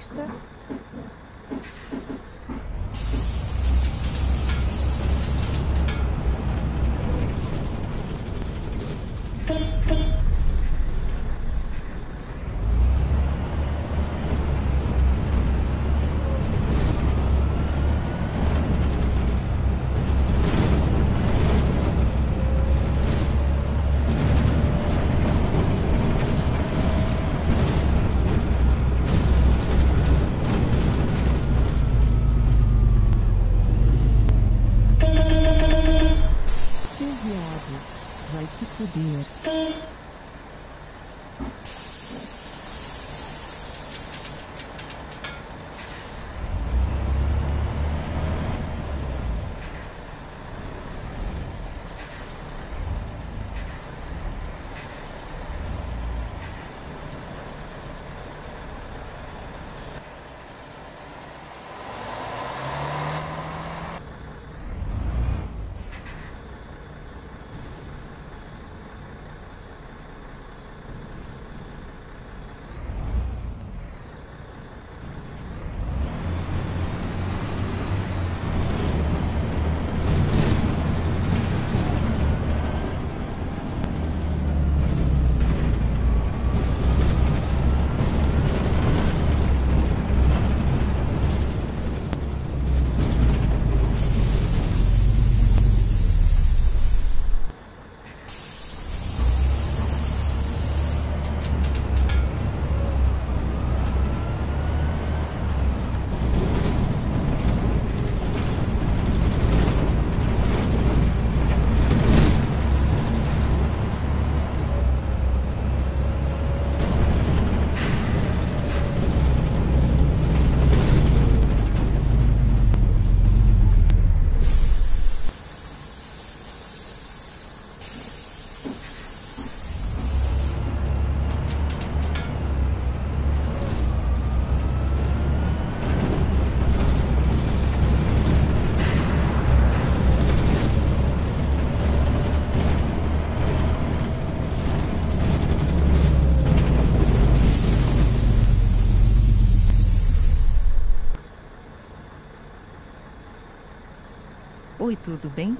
feesten. Tudo bem?